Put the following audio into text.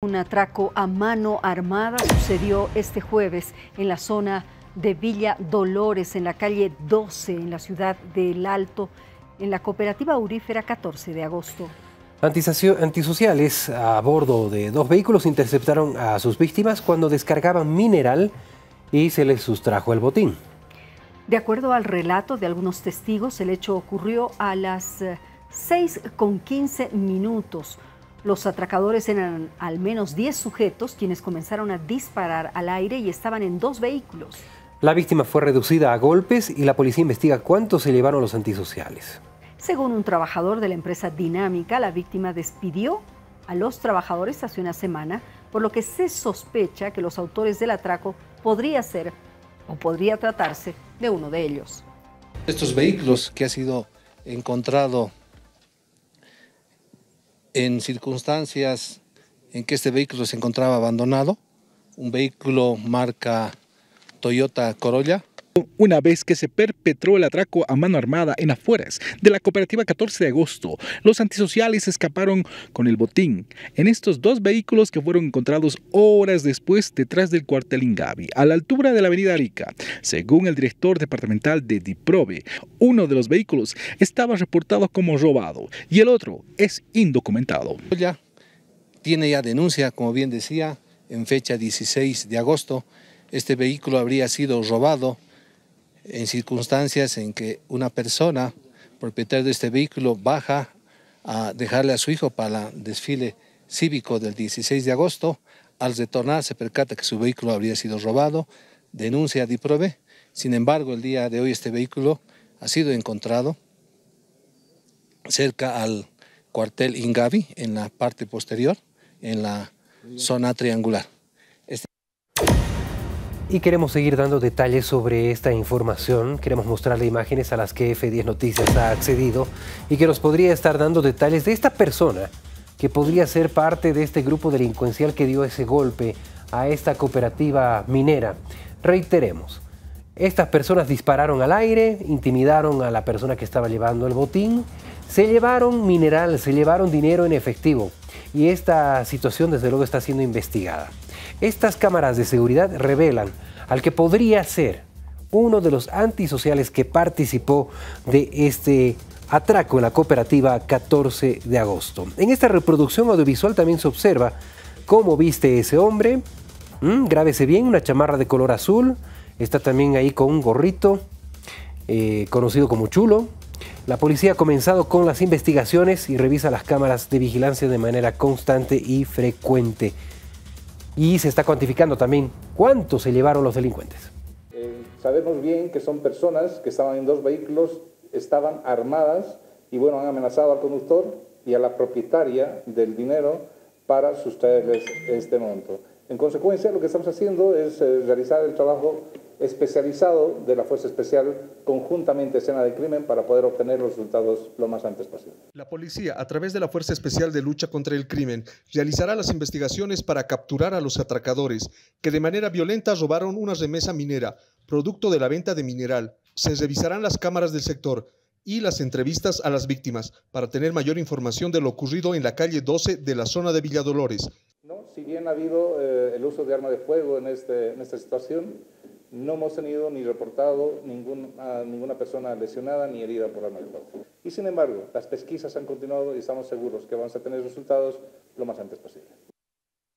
Un atraco a mano armada sucedió este jueves en la zona de Villa Dolores, en la calle 12, en la ciudad del Alto, en la cooperativa aurífera 14 de agosto. Antisociales a bordo de dos vehículos interceptaron a sus víctimas cuando descargaban mineral y se les sustrajo el botín. De acuerdo al relato de algunos testigos, el hecho ocurrió a las 6 eh, con 15 minutos. Los atracadores eran al menos 10 sujetos quienes comenzaron a disparar al aire y estaban en dos vehículos. La víctima fue reducida a golpes y la policía investiga cuánto se llevaron los antisociales. Según un trabajador de la empresa Dinámica, la víctima despidió a los trabajadores hace una semana, por lo que se sospecha que los autores del atraco podría ser o podría tratarse de uno de ellos. Estos vehículos que ha sido encontrado en circunstancias en que este vehículo se encontraba abandonado, un vehículo marca Toyota Corolla, una vez que se perpetró el atraco a mano armada en afueras de la cooperativa 14 de agosto. Los antisociales escaparon con el botín en estos dos vehículos que fueron encontrados horas después detrás del cuartel Ingavi, a la altura de la avenida Arica. Según el director departamental de DIPROVE, uno de los vehículos estaba reportado como robado y el otro es indocumentado. Ya tiene ya denuncia, como bien decía, en fecha 16 de agosto. Este vehículo habría sido robado en circunstancias en que una persona, propietaria de este vehículo, baja a dejarle a su hijo para el desfile cívico del 16 de agosto, al retornar se percata que su vehículo habría sido robado, denuncia a DIPROVE, sin embargo el día de hoy este vehículo ha sido encontrado cerca al cuartel Ingavi, en la parte posterior, en la zona triangular. Y queremos seguir dando detalles sobre esta información. Queremos mostrarle imágenes a las que F10 Noticias ha accedido y que nos podría estar dando detalles de esta persona que podría ser parte de este grupo delincuencial que dio ese golpe a esta cooperativa minera. Reiteremos, estas personas dispararon al aire, intimidaron a la persona que estaba llevando el botín, se llevaron mineral, se llevaron dinero en efectivo y esta situación desde luego está siendo investigada. Estas cámaras de seguridad revelan al que podría ser uno de los antisociales que participó de este atraco en la cooperativa 14 de agosto. En esta reproducción audiovisual también se observa cómo viste ese hombre. Mm, grábese bien, una chamarra de color azul. Está también ahí con un gorrito, eh, conocido como chulo. La policía ha comenzado con las investigaciones y revisa las cámaras de vigilancia de manera constante y frecuente y se está cuantificando también cuánto se llevaron los delincuentes. Eh, sabemos bien que son personas que estaban en dos vehículos, estaban armadas y bueno, han amenazado al conductor y a la propietaria del dinero para sustraerles este monto. En consecuencia, lo que estamos haciendo es eh, realizar el trabajo especializado de la Fuerza Especial conjuntamente escena de crimen para poder obtener los resultados lo más antes posible. La policía, a través de la Fuerza Especial de Lucha contra el Crimen, realizará las investigaciones para capturar a los atracadores que de manera violenta robaron una remesa minera, producto de la venta de mineral. Se revisarán las cámaras del sector y las entrevistas a las víctimas para tener mayor información de lo ocurrido en la calle 12 de la zona de Villadolores. No, si bien ha habido eh, el uso de arma de fuego en, este, en esta situación, no hemos tenido ni reportado a ninguna persona lesionada ni herida por arma de fuego. Y sin embargo, las pesquisas han continuado y estamos seguros que vamos a tener resultados lo más antes posible.